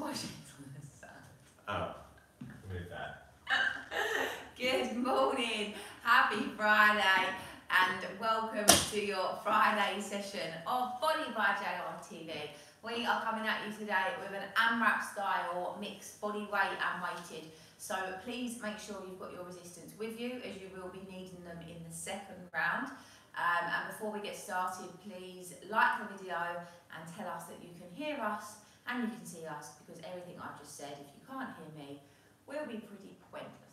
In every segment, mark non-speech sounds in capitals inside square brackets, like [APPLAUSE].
the sun. Oh, move that. [LAUGHS] Good morning, happy Friday, and welcome to your Friday session of Body by J on TV. We are coming at you today with an AMRAP style mixed body weight and weighted. So please make sure you've got your resistance with you as you will be needing them in the second round. Um, and before we get started, please like the video and tell us that you can hear us and you can see us because everything I've just said, if you can't hear me, will be pretty pointless.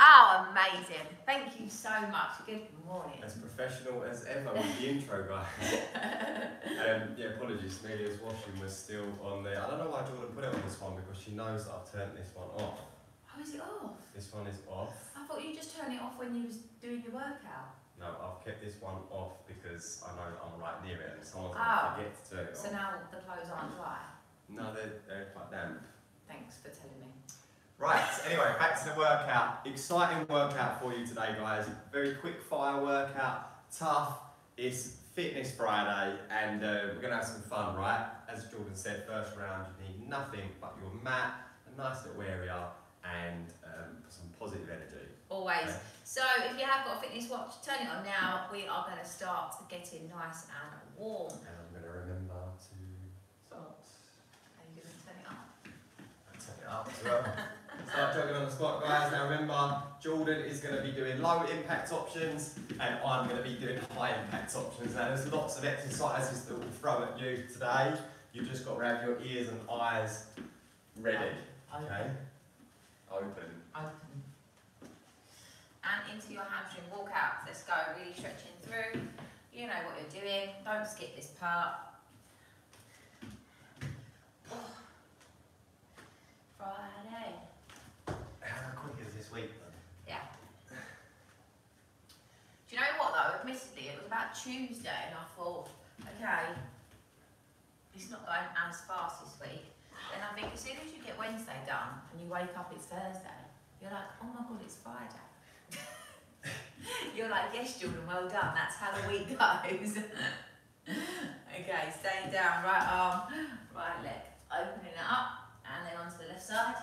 Oh, amazing. Thank you so much. Good morning. As professional as ever with the intro, guys. [LAUGHS] Um, yeah, apologies. Amelia's washing was still on there. I don't know why Jordan put it on this one because she knows that I've turned this one off. Oh, is it off? This one is off. I thought you just turned it off when you was doing your workout. No, I've kept this one off because I know I'm right near it and someone's Oh. going to forget to turn it So now the clothes aren't dry. No, they're, they're quite damp. Thanks for telling me. Right, anyway, back to the workout. Exciting workout for you today, guys. Very quick fire workout, tough. It's Fitness Friday, and uh, we're gonna have some fun, right? As Jordan said, first round, you need nothing but your mat, a nice little area, and um, some positive energy. Always. Okay? So if you have got a fitness watch, turn it on now. We are going to start getting nice and warm. And I'm gonna remember to start. Are you going to turn it up? Turn it up as well. [LAUGHS] Start jogging on the spot, guys. Now remember, Jordan is going to be doing low impact options, and I'm going to be doing high impact options. Now there's lots of exercises that we'll throw at you today. You've just got to have your ears and eyes ready. Okay. Open. Open. And into your hamstring walkout. Let's go. Really stretching through. You know what you're doing. Don't skip this part. Oh. Friday. How quick is this week? Yeah. Do you know what though? Admittedly, it was about Tuesday, and I thought, okay, it's not going as fast this week. Then I think as soon as you get Wednesday done and you wake up, it's Thursday. You're like, oh my god, it's Friday. [LAUGHS] You're like, yes, Jordan, well done. That's how the week [LAUGHS] goes. [LAUGHS] okay, staying down, right arm, right leg, opening it up, and then onto the left side.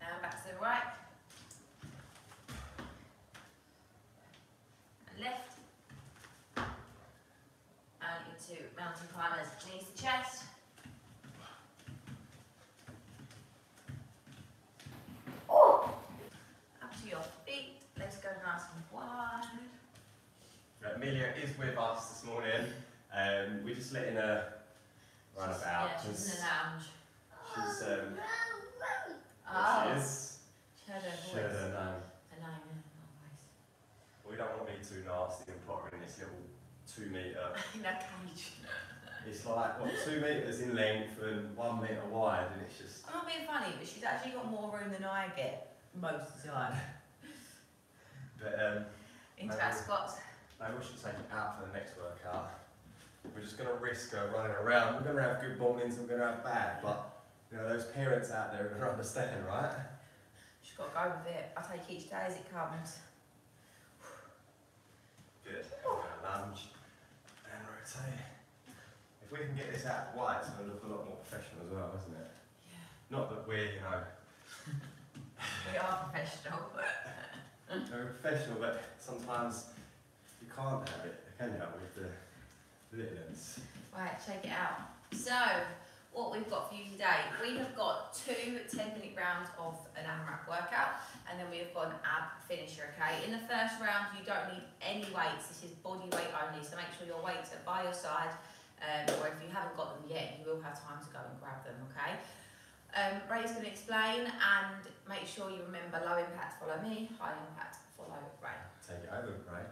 Now back to the right. And left. And into mountain climbers, knees to chest. Up to your feet. Let's go nice and wide. Amelia is with us this morning. Um, we're just letting her run She's- about. Yeah, she's in the lounge. she's um, Oh, she is. she heard her She had voice. her name. Her name, yeah, voice. We don't want to be too nasty and put her in this little two metre. In a cage. It's like what two metres in length one metre wide, and it's just I'm not being funny, but she's actually got more room than I get most of the time. [LAUGHS] But um, Into our squats. maybe we should take it out for the next workout. We're just gonna risk her running around. We're gonna have good mornings we're gonna have bad, but you know those parents out there are gonna understand, right? She's got to go with it. I take each day as it comes. Good. Lunge and rotate. We can get this out wide, it's gonna look a lot more professional as well, isn't it? Yeah. Not that we're, you know, [LAUGHS] We are professional. [LAUGHS] very professional, but sometimes you can't have it, can you, with the little ones? Right, check it out. So, what we've got for you today, we have got two 10 minute rounds of an AMRAP workout, and then we have got an ab finisher, okay? In the first round, you don't need any weights, this is body weight only, so make sure your weights are by your side, um, or if you haven't got them yet, you will have time to go and grab them, okay? Um, Ray's going to explain, and make sure you remember low impact, follow me, high impact, follow Ray. Take it over, Ray.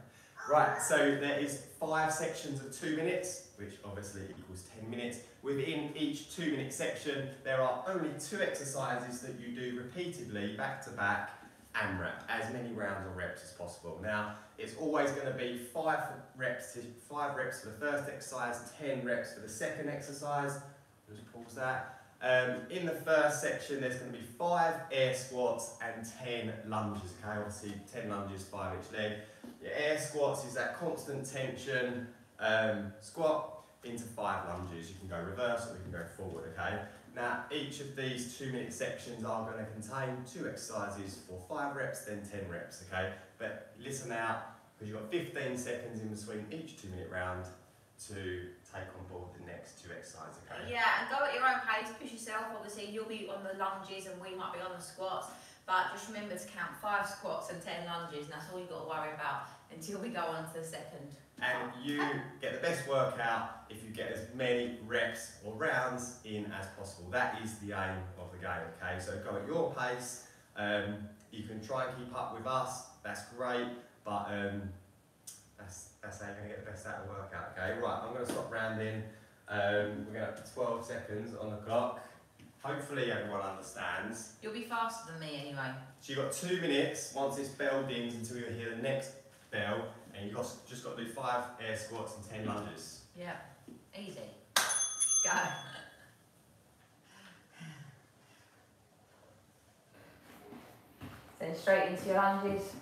Right, so there is five sections of two minutes, which obviously equals 10 minutes. Within each two minute section, there are only two exercises that you do repeatedly, back to back, and rep, as many rounds or reps as possible. Now, it's always going to be five reps, to, five reps for the first exercise, 10 reps for the second exercise. Just pause that. Um, in the first section, there's going to be five air squats and 10 lunges, okay? Obviously, 10 lunges, five each leg. Your air squats is that constant tension um, squat. Into five lunges. You can go reverse or you can go forward, okay? Now, each of these two minute sections are going to contain two exercises for five reps, then 10 reps, okay? But listen out, because you've got 15 seconds in between each two minute round to take on board the next two exercises, okay? Yeah, and go at your own pace, push yourself. Obviously, you'll be on the lunges and we might be on the squats. But just remember to count five squats and ten lunges, and that's all you've got to worry about until we go on to the second. And you get the best workout if you get as many reps or rounds in as possible. That is the aim of the game, okay? So go at your pace. Um, you can try and keep up with us, that's great, but um, that's, that's how you're going to get the best out of the workout, okay? Right, I'm going to stop rounding. Um, we're to have 12 seconds on the clock. Hopefully everyone understands. You'll be faster than me anyway. So you've got two minutes once this bell dings until you hear the next bell, and you've got, just got to do five air squats and 10 lunges. Yeah, easy. Go. Then straight into your lunges.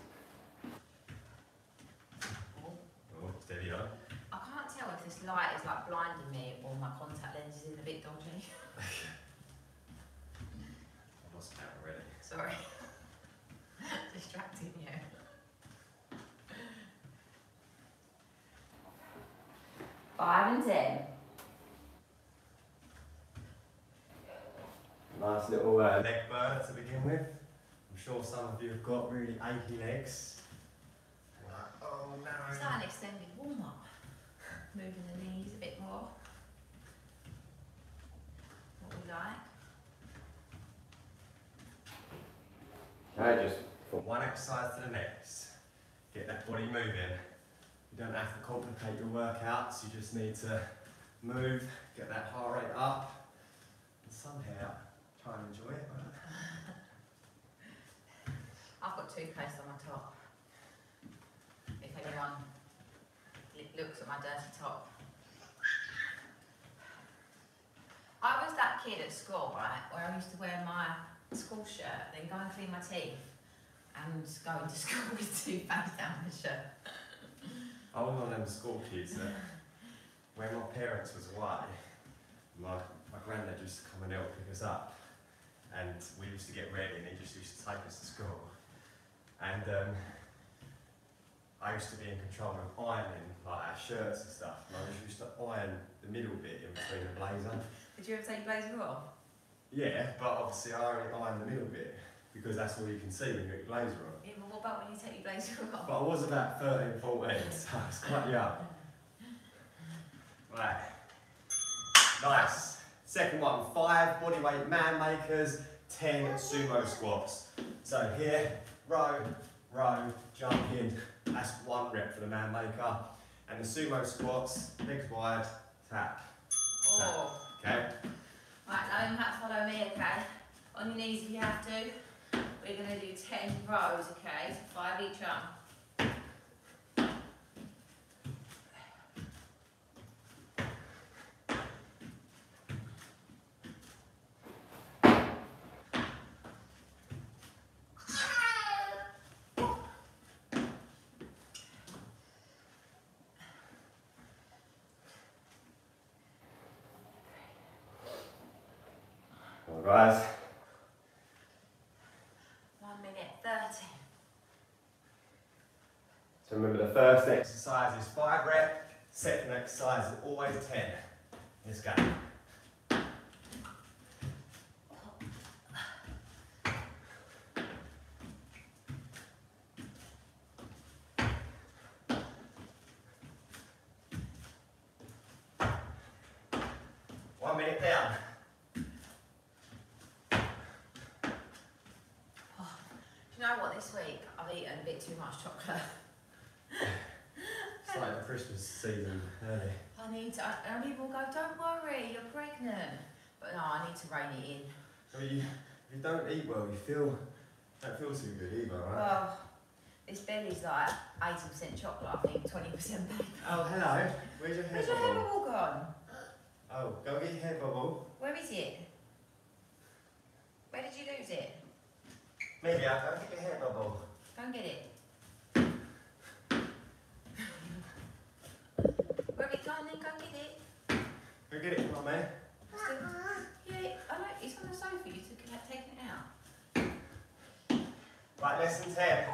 Oh, steady on. I can't tell if this light is like blinding me or my contact lens is a bit dodgy. I've lost count already. Sorry. Distracting you. Nice little uh, leg burner to begin with. I'm sure some of you have got really achy legs. Like, oh no. like an extended warm up. Moving the knees a bit more. What we like. Okay, just from one exercise to the next. Get that body moving. You don't have to complicate your workouts, you just need to move, get that heart rate up, and somehow try and enjoy it. right? [LAUGHS] I've got toothpaste on my top. If anyone looks at my dirty top. I was that kid at school, right, where I used to wear my school shirt, then go and clean my teeth, and go into [LAUGHS] school with toothpaste down my shirt. I was one of them school kids that when my parents was away, my, my granddad used to come and help pick us up. And we used to get ready and he just used to take us to school. And um, I used to be in control of ironing like our shirts and stuff. And I just used to iron the middle bit in between the blazer. Did you ever take your blazer off? Yeah, but obviously I only iron the middle bit because that's all you can see when you get your blazer on. Yeah, but what about when you take your blazer [LAUGHS] off? But I was about 13, 14, [LAUGHS] so I was quite young. Right. Nice. Second one, five bodyweight man makers, 10 sumo squats. So here, row, row, jump in. That's one rep for the man maker. And the sumo squats, legs wide, tap. Oh. Okay? Right, now you have to follow me, okay? On your knees if you have to. We're going to do 10 rows, okay? So five each arm. Guys. One minute 30. So remember the first exercise is five rep, second exercise is always 10. Let's go. One minute down. Do you know what? This week I've eaten a bit too much chocolate. It's like the Christmas early. I need to. And people go, don't worry, you're pregnant. But no, I need to rein it in. I mean, you, if you don't eat well, you feel don't feel too good either, right? Well, this belly's like 80% chocolate, I think, 20% bacon. Oh, hello. Where's your hair Where's your hair bubble? gone? Oh, go get your hair bubble. Where is it? Where did you lose it? Maybe I'll go get your hair bubble. Go and get it. Where it gone then? Go and get it. Go get it, come on, man. Yeah, I know, it's on the sofa, you took it, taken it out. Right, lesson 10.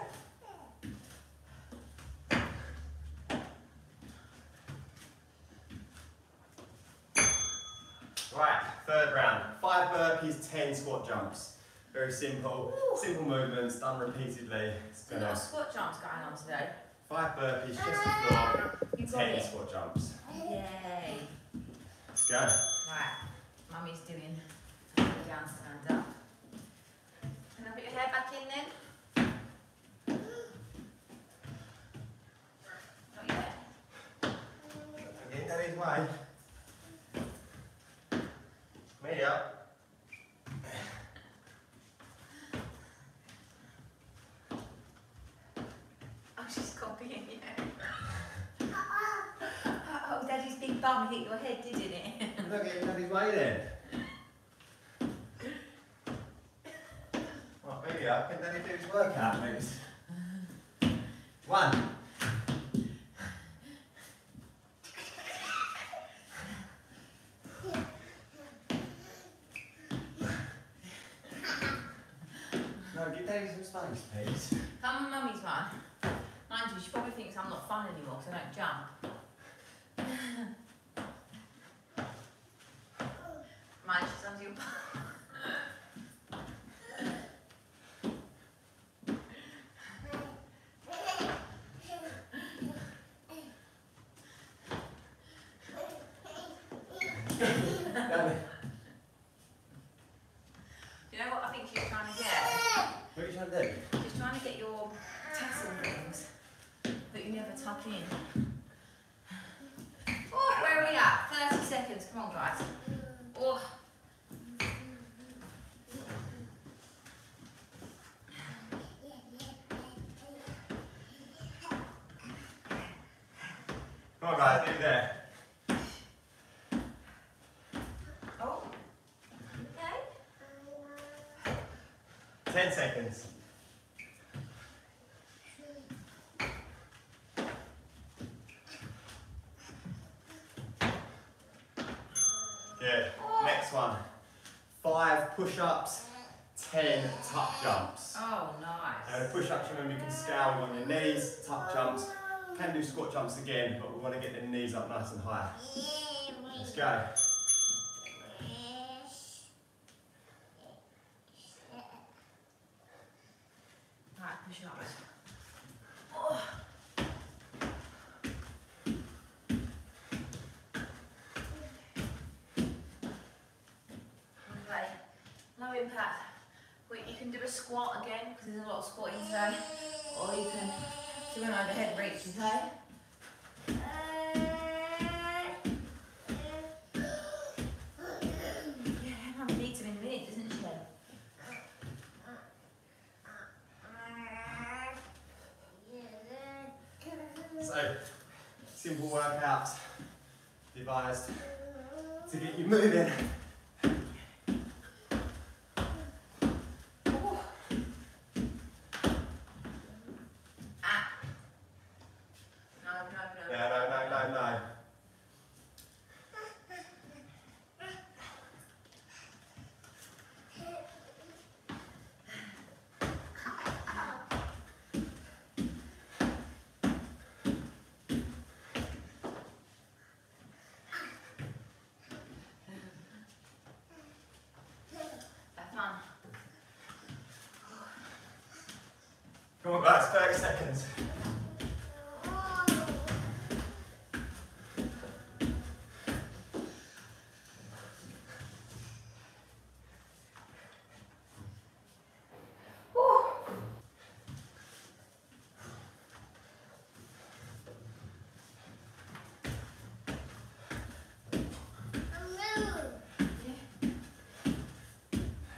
Right, third round. Five burpees, 10 squat jumps. Very simple. Ooh. Simple movements done repeatedly. It's a of squat jumps going on today. five burpees, just ah. the floor, 10 squat jumps. Yay. Let's go. Right, mummy's doing down, stand up. Can I put your hair back in then? Not yet. I'm getting Daddy's way. Me up. [LAUGHS] Oh, she's copying you. [LAUGHS] Oh, Daddy's big bum hit your head, didn't it? I'm not getting Daddy's way then. Right, maybe up. Can Daddy do his workout, maybe? One. No, give Daddy some space, please. Come on, mummy's one. Mind you, she probably thinks I'm not fun anymore because I don't jump. Mind she's under your bum. Daddy, You know what I think she's trying to get? what are you trying to do? She's trying to get your tassel rings that you never tuck in. Oh, where are we at? 30 seconds. Come on, guys. Oh. Come on, there. Oh. Okay. Ten seconds. Good. Next one. Five push-ups, ten tuck jumps. Oh, nice. And push-ups, remember you can scale on your knees, tuck jumps. Can do squat jumps again, but we want to get the knees up nice and high. Let's go. Right, push it up. Oh. Okay, low impact. Wait, you can do a squat again because there's a lot of squatting today, or you can she? So, simple workouts devised to get you moving. Oh. Ah. No, no, no. Yeah, no, no, no, no. Have fun. Come on, guys, 30 seconds.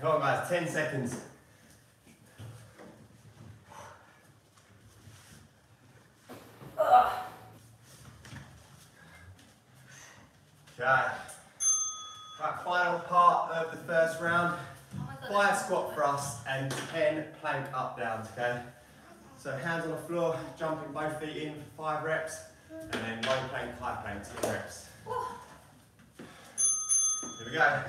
Come on, guys, 10 seconds. Okay. Right, final part of the first round. Oh my god. Five that's squat awesome. thrusts and 10 plank up downs, okay? So hands on the floor, jumping both feet in for five reps, and then low plank, high plank, 10 reps. Here we go.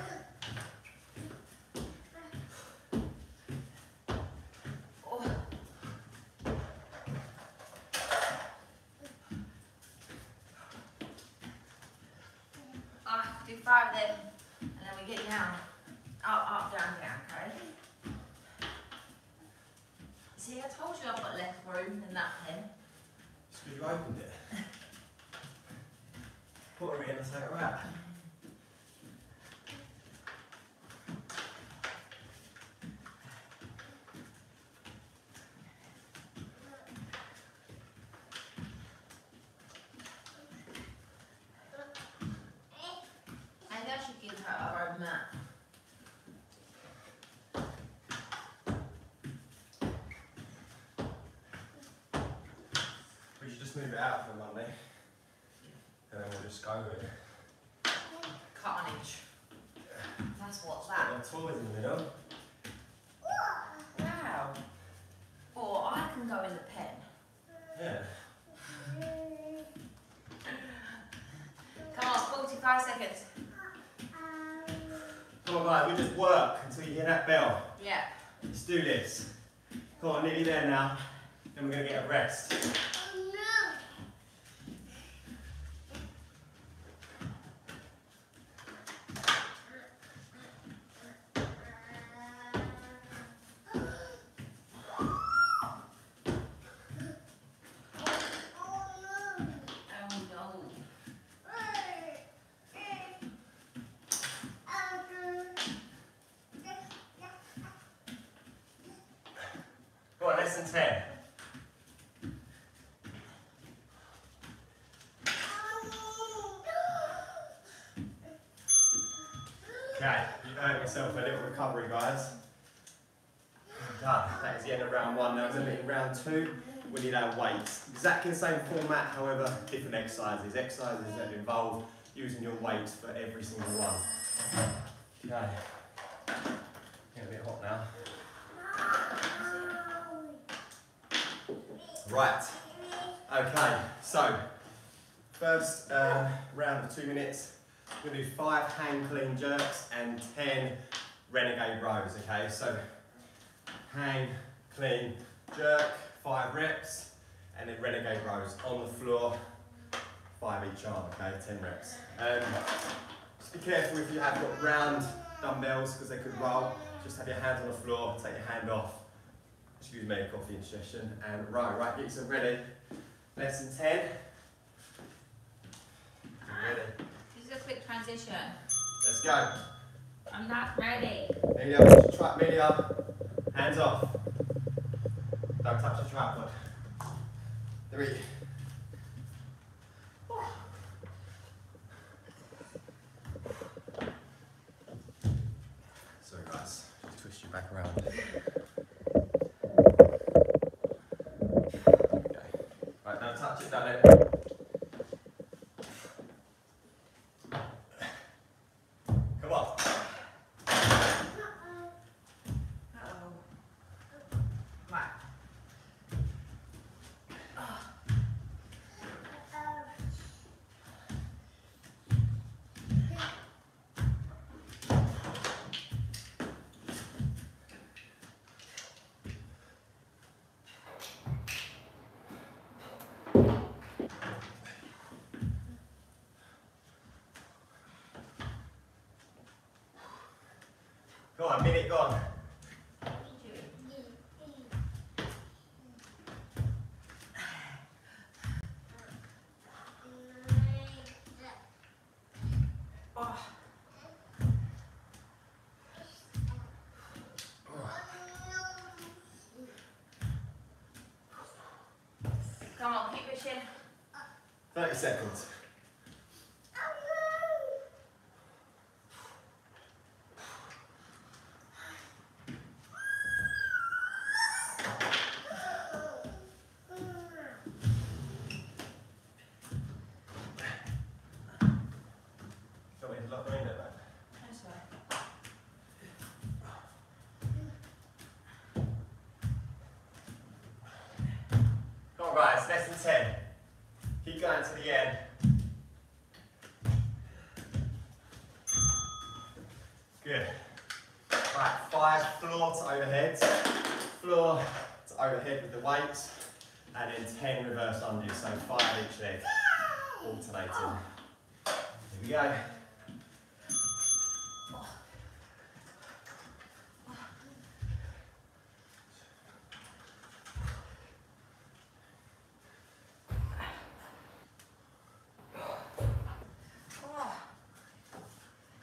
Ah, do five then, and then we get down. Up, up, down, down, okay? See, I told you I've got less room than that pen. Just because you opened it. [LAUGHS] Put her in and take her out. Maybe I should give her her own mat. We should just move it out for Monday. And then we'll just go with it. Carnage. That's what's Got that. the toys in the middle. Wow. Or I can go in the pen. Yeah. 45 seconds. Come on guys, we just work until you hear that bell. Yeah. Let's do this. Come on, nearly there now. Then we're gonna get a rest. Oh no. Go on, less than 10. Okay, you earned yourself a little recovery, guys. Done. That is the end of round one. Now we're going to be in round two. We need our weights. Exactly the same format, however, different exercises. Exercises that involve using your weight for every single one. Okay. Getting a bit hot now. Right. Okay, so first uh, round of two minutes. We're gonna do five hang clean jerks and ten renegade rows. Okay, so hang, clean, jerk, five reps, and then renegade rows on the floor, five each arm. Okay, ten reps. Um, just be careful if you have got round dumbbells because they could roll. Just have your hands on the floor, take your hand off. Excuse me, coffee ingestion. And right, right, get yourself ready. Less than 10. Ready. This is a quick transition. Let's go. I'm not ready. Medium, try, medium. Hands off. Don't touch the tripod. Three. Sorry guys, just twist you back around. Okay. Right, now touch it, don't it? Come on. Uh-oh. Right. Go on, minute gone. Oh. Come on, keep pushing. 30 seconds. Don't need to lock them in there, man. That's right. Come on, guys, less than 10. Keep going to the end. Good. Right, five floor to overhead, floor to overhead with the weights, and then 10 reverse lunges, so five each leg, alternating. Here we go.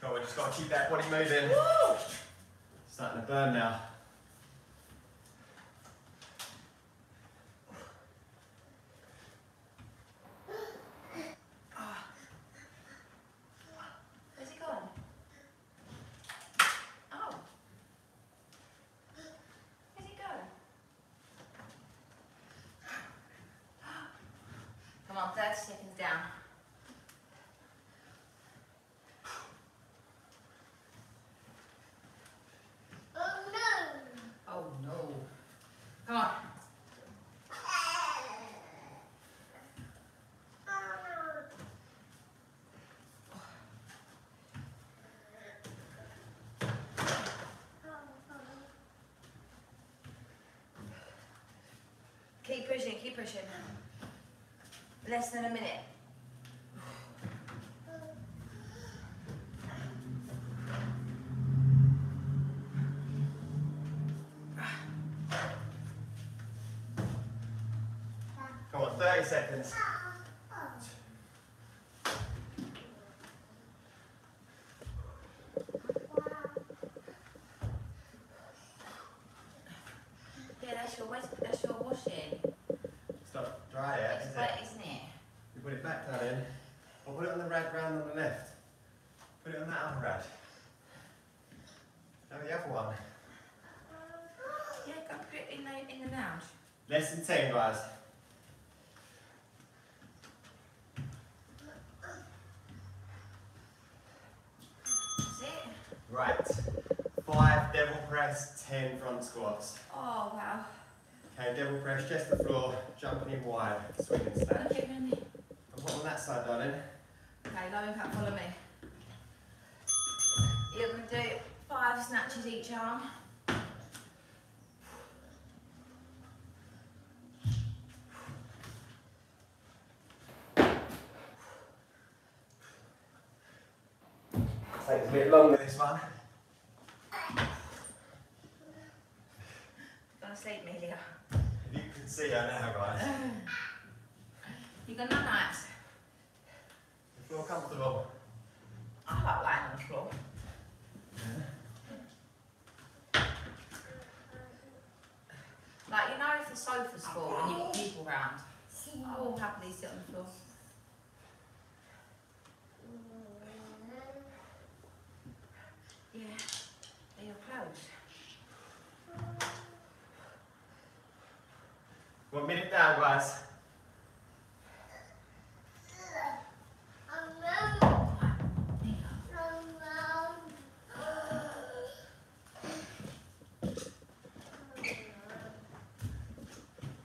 Come on, just got to keep that body moving. Starting to burn now. Where's he gone? Oh. Where's he go? Come on, 30 seconds down. Oh no. Come on. Keep pushing, keep pushing. Less than a minute. Come on, 30 seconds. Yeah, that's your wet, that's your washing. Stop, dry it, It's is wet, it? isn't it? You put it back down in. Or put it on the rag round on the left. Put it on that other rag. Now the other one. Yeah, go put it in the in the lounge. Less than 10, guys. Right. Five devil press, 10 front squats. Oh wow. Okay, devil press, chest to floor, jumping in wide, swinging snatch. Okay, Randy. And what on that side, darling? Okay, low impact, follow me. You're gonna do five snatches each arm. Takes a bit longer, this one. Gonna sleep, Melia. If you can see her now, guys. You got no nights. You feel comfortable? I like lying on the floor. Like you know if the sofa's full and you've got people round, I will happily sit on the floor. Yeah, they're your clothes. One minute down, guys.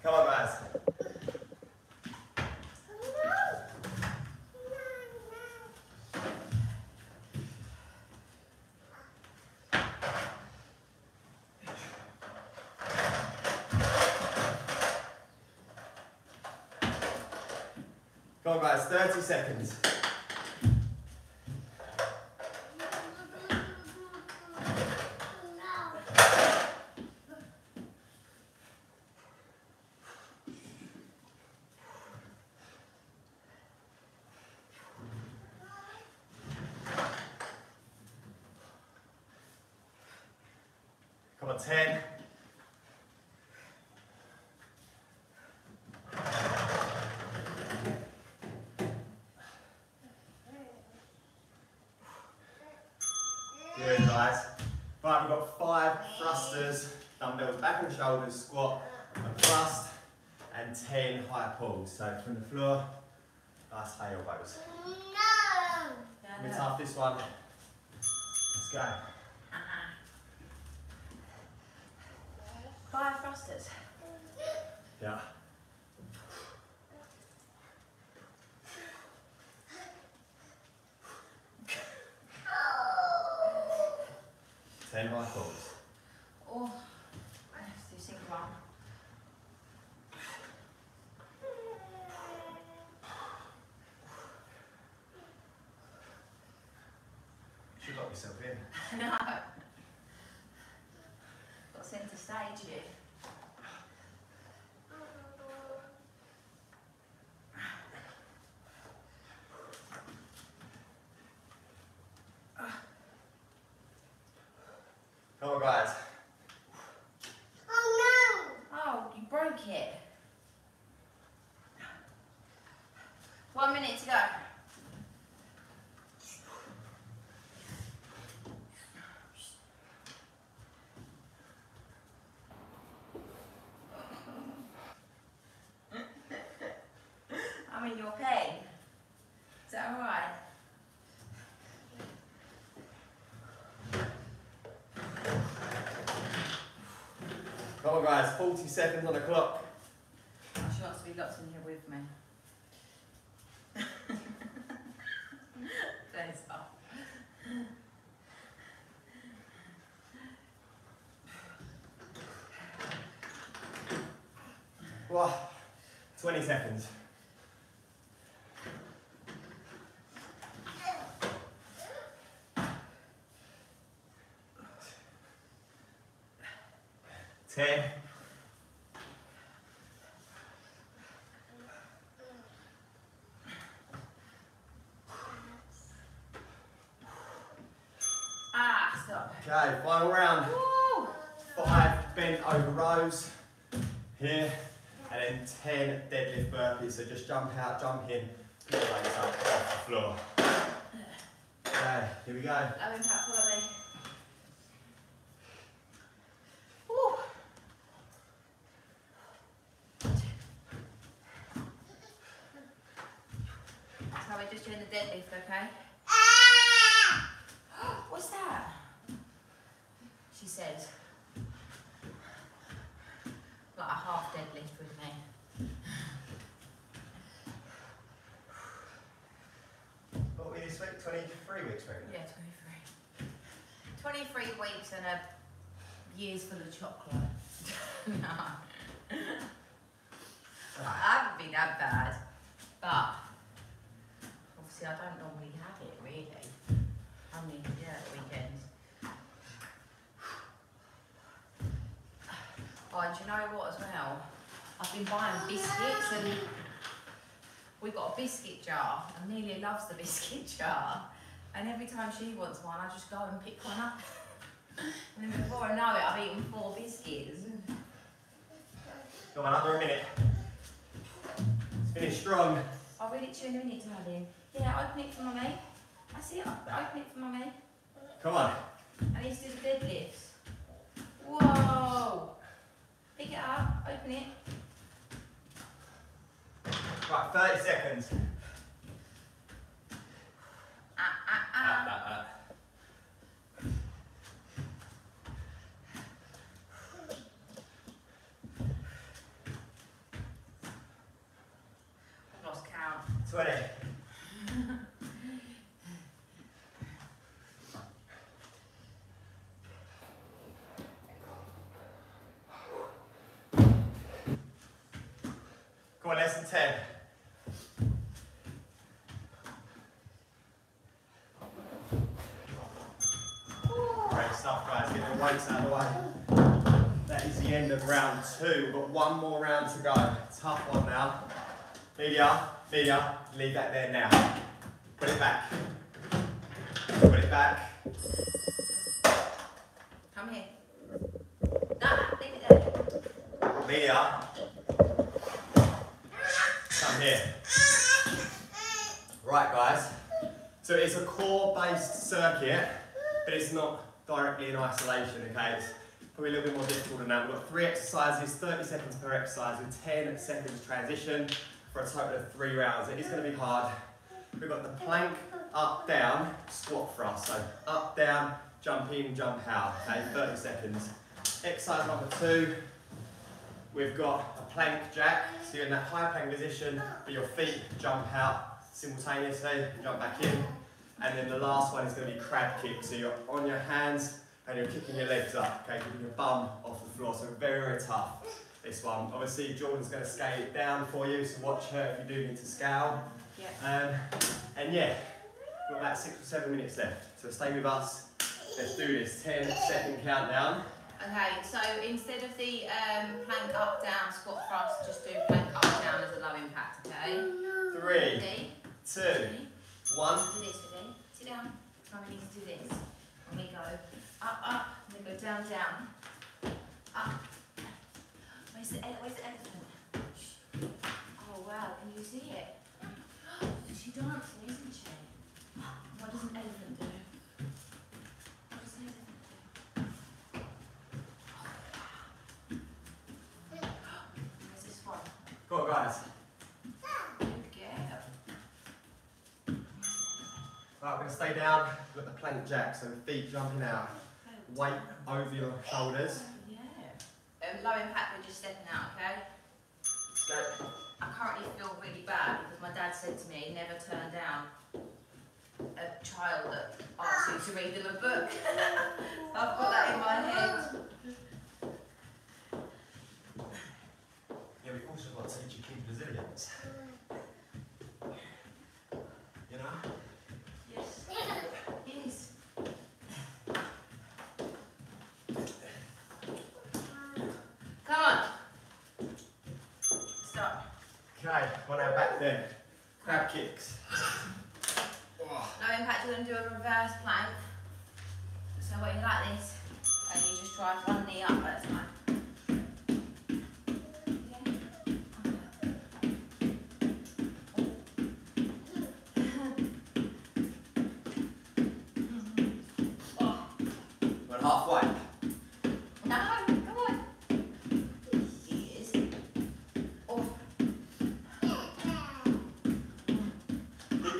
Come on, guys. Come on, guys. 30 seconds. Come on, 10. Good, guys. Right, we've got five thrusters, dumbbells back and shoulders, squat, and thrust, and 10 high pulls. So from the floor, nice high elbows. Yeah, It's no. off this one. Let's go. Uh-uh. Five thrusters. Yeah. 10 high pulls. Oh, let's do single one. Should lock yourself in. [LAUGHS] no. Got centre stage here. Come on, guys. Oh, you broke it. One minute to go. I'm in your pain. Is that alright? Come on, guys. 40 seconds on the clock. She wants to be locked in here with me. 10 Ah, stop. Okay, final round. Woo. Five bent over rows here, and then 10 deadlift burpees. So just jump out, jump in, put your legs up off the floor. Okay, here we go. 23 weeks pregnant? Yeah, 23. 23 weeks and a year's full of chocolate. [LAUGHS] no. Ah. I haven't been that bad, but obviously I don't normally have it really. Only yeah, at weekends. [SIGHS] Oh, and do you know what as well? I've been buying oh, biscuits and we've got a biscuit jar. Amelia loves the biscuit jar. And every time she wants one, I just go and pick one up. [LAUGHS] and then before I know it, I've eaten four biscuits. Come on, under a minute. Finish strong. I'll read it to you in a minute, darling. Yeah, open it for mummy. I see it. Open it for mummy. Come on. And he's do the deadlifts. Whoa! Pick it up, open it. Right, 30 seconds. Ah, ah, Ah, ah. ah, ah. I've lost count. 20. Come on, less than 10. Great stuff, guys. Get the weights out of the way. That is the end of round two. We've got one more round to go. Tough one now. Media, media, leave that there now. Put it back. Put it back. Come here. No, leave it there. Media. Come here. Right, guys. So it's a core-based circuit, but it's not directly in isolation, okay? It's probably a little bit more difficult than that. We've got three exercises, 30 seconds per exercise with 10 seconds transition for a total of three rounds. It is going to be hard. We've got the plank, up, down, squat thrust. So up, down, jump in, jump out, okay? 30 seconds. Exercise number two, we've got a plank jack. So you're in that high plank position, but your feet jump out simultaneously, jump back in. And then the last one is going to be crab kick. So you're on your hands, and you're kicking your legs up, okay, keeping your bum off the floor. So very, very tough. This one. Obviously, Jordan's going to scale it down for you, so watch her if you do need to scale. Yeah. Um, and yeah, we've got about six or seven minutes left. So stay with us. Let's do this 10 second countdown. Okay, so instead of the um, plank up, down, squat thrust, just do plank up, down as a low impact, okay? Three, Ready? two, Ready? one. This? Sit down. Now we need to do this. And we go up, up, and then go down, down. Up. Where's the, where's the elephant? Oh wow, can you see it? [GASPS] She's dancing, isn't she? What does an elephant do? What does an elephant do? [GASPS] Where's this one? Go on, guys. Good girl. Right, we're going to stay down. We've got the plank jack, so feet jumping out. Weight over your shoulders. Yeah. Um, low impact, we're just stepping out, okay? Go. I currently feel really bad because my dad said to me, never turn down a child that asks you to read them a book. [LAUGHS] I've got that in my head. Yeah, we've also got to teach your kids resilience. You know? Yes. Yes. Come on. Stop. Okay, one out back there. Crab kicks.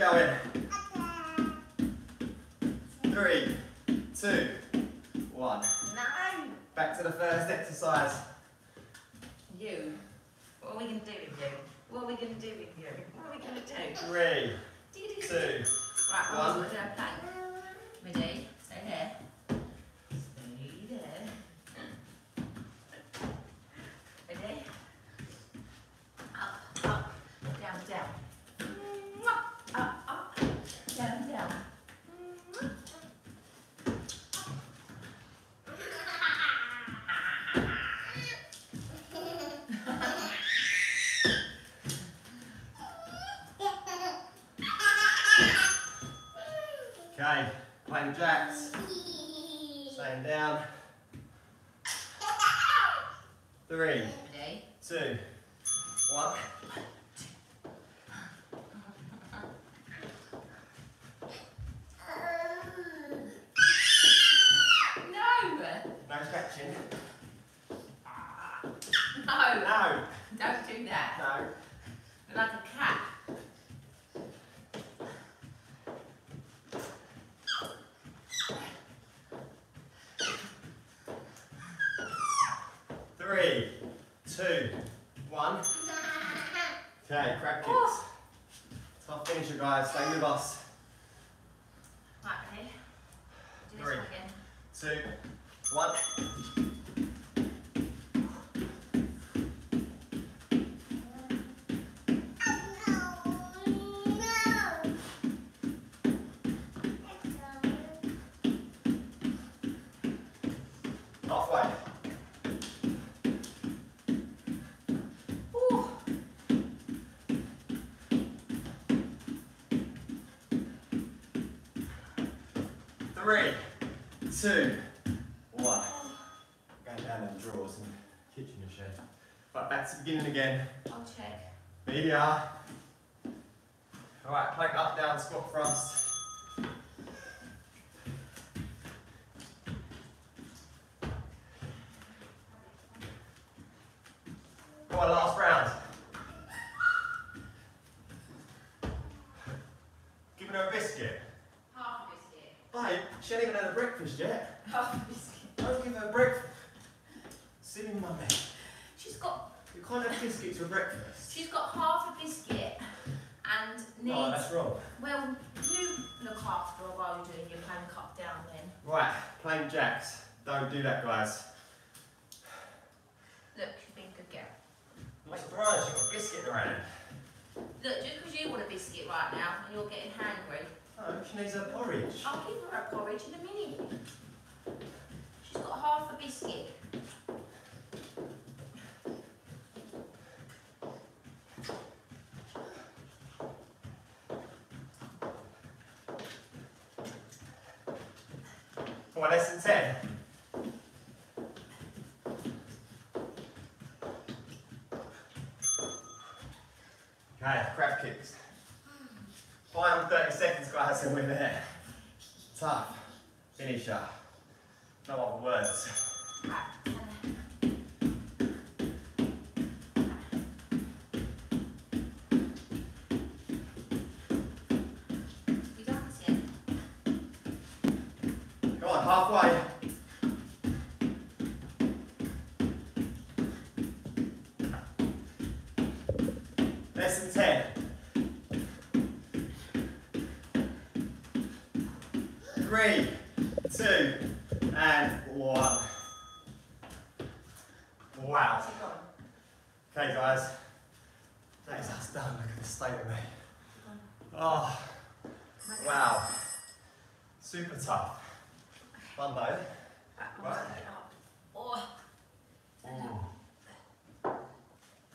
Keep going. Three, two, one. no. Back to the first exercise. You. What are we going to do with you? What are we going to do with you? What are we going to do? Three, two, Right, One. we're going to do a plank. Ready? Stay there. Stay there. Ready? Up, up, down, down. Mwah. Up, up, down, down. Mwah. Okay, plank Three, two, one. Going down them drawers and kitchen and shed. Right, back to the beginning again. I'll check. Media. Alright, plank up, down, squat thrust. Come on, last round. Giving her a biscuit. Half a biscuit. Babe, she ain't even had a breakfast yet. Half a biscuit. Don't give her breakfast. Silly mummy. She's got You can't have biscuits for breakfast. she's got half a biscuit and needs Oh, that's wrong. well you look after her while you're doing your plank up down then. Right, plank jacks. Don't do that, guys. Look, she's being a good girl. I'm surprised you've got biscuit around. Look, just because you want a biscuit right now and you're getting hungry, Porridge. I'll give her a porridge in a minute. She's got half a biscuit. Come on, less than ten. Okay, crab kicks. Hmm. Final 30 seconds, guys, and we're there. Than 10. Three, two, and one. Wow. What's it gone? Okay, guys. That is us done. Look at the state of me. Oh, wow. Super tough. Fun though. Right, I'm Right. taking it up. Oh,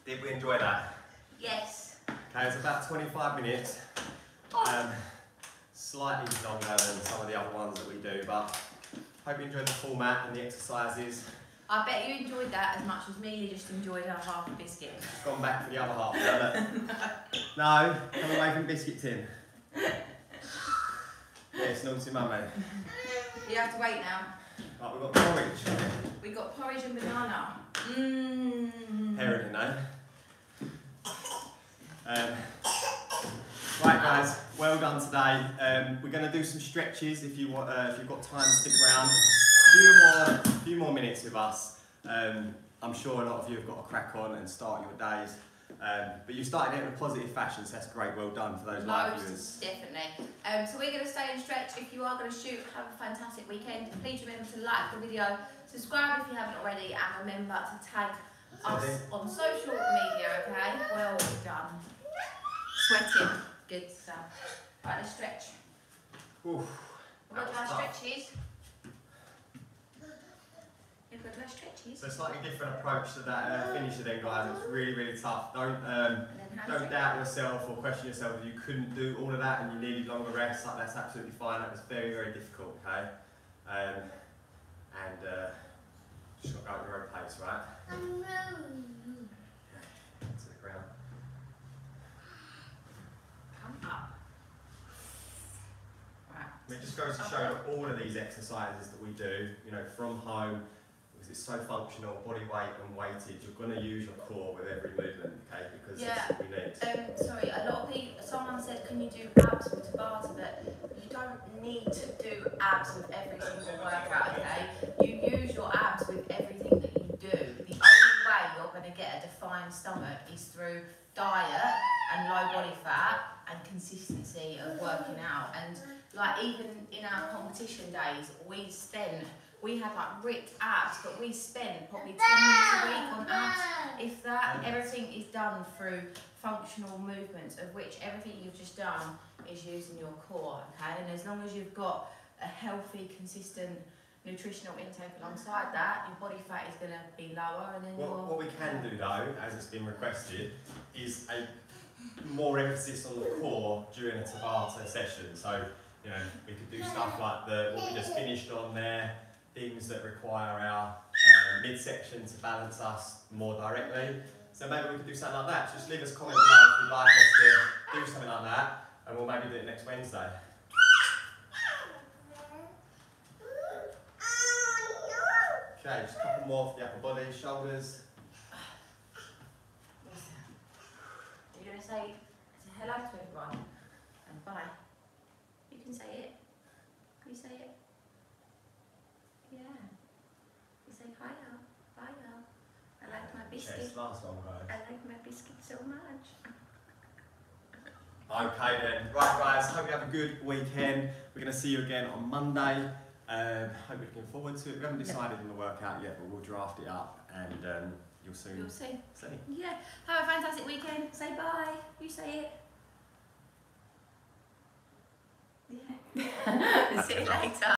Did we enjoy that? yes. Okay, it's about 25 minutes. Um, slightly longer than some of the other ones that we do, but hope you enjoyed the format and the exercises. I bet you enjoyed that as much as me. You just enjoyed her half a biscuit. Gone back for the other half look. [LAUGHS] No, come away from biscuit tin. Yes, naughty mummy. You have to wait now. Right, we've got porridge. We've got porridge and banana. Mmm. Herring, eh? Um, right, guys, well done today. Um, we're going to do some stretches if you want. Uh, if you've got time, to stick around. A few more, few more minutes with us. Um, I'm sure a lot of you have got to crack on and start your days. Um, but you started it in a positive fashion, so that's great. Well done for those live viewers. Most definitely. Um, so we're going to stay and stretch. If you are going to shoot, have a fantastic weekend. Please remember to like the video, subscribe if you haven't already, and remember to tag us on social media. Okay? Well done. Sweating. Good stuff. Right, let's stretch. Oof. We've got That our was stretches. We've got our stretches. So slightly different approach to that uh, finisher then, guys. It's really, really tough. Don't um, And then hand Don't doubt yourself or question yourself if you couldn't do all of that and you needed longer rest. Like, that's absolutely fine. That was very, very difficult. Okay, um, and uh, just got to go at your own pace, right? To the ground. Come up. Right. I mean, it just goes to show that all of these exercises that we do, you know, from home, because it's so functional, body weight and weighted, you're going to use your core with every movement, okay? Because that's what we need. Um, sorry, a lot of people, someone said, can you do abs with Tabata? But you don't need to do abs with every single workout, okay? You use your abs with everything that you do. The only way you're going to get a defined stomach is through diet and low body fat and consistency of working out. And like even in our competition days, we spend, we had like ripped abs, but we spend probably 10 minutes a week on abs. If that everything is done through functional movements of which everything you've just done is using your core okay? And as long as you've got a healthy consistent nutritional intake alongside that your body fat is going to be lower and then What, your what we can do though, as it's been requested, is a more emphasis on the core during a Tabata session. So, you know, we could do stuff like the what we just finished on there, things that require our uh, midsection to balance us more directly. So maybe we could do something like that. Just leave us a comment below if you'd like us to do something like that, and we'll maybe do it next Wednesday. Okay, just a couple more for the upper body, shoulders. you're going to say, hello to everyone and bye can say it can you say it yeah you say hi y'all bye y'all I like my biscuit Yes, last one, guys. I like my biscuit so much [LAUGHS] Okay then. Right guys, hope you have a good weekend. We're going to see you again on Monday Um, hope you're looking forward to it. We haven't decided on the workout yet, but we'll draft it up and um, you'll soon You'll see. see. Yeah. Have a fantastic weekend. Say bye. You say it. Yeah. [LAUGHS] see you later.